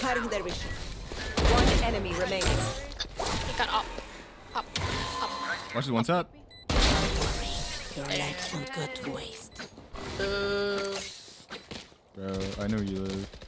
Cutting their vision. One enemy remaining. He got up. Up. Up. Watch this one tap. Your life won't go to waste. Uh, Bro, I know you live.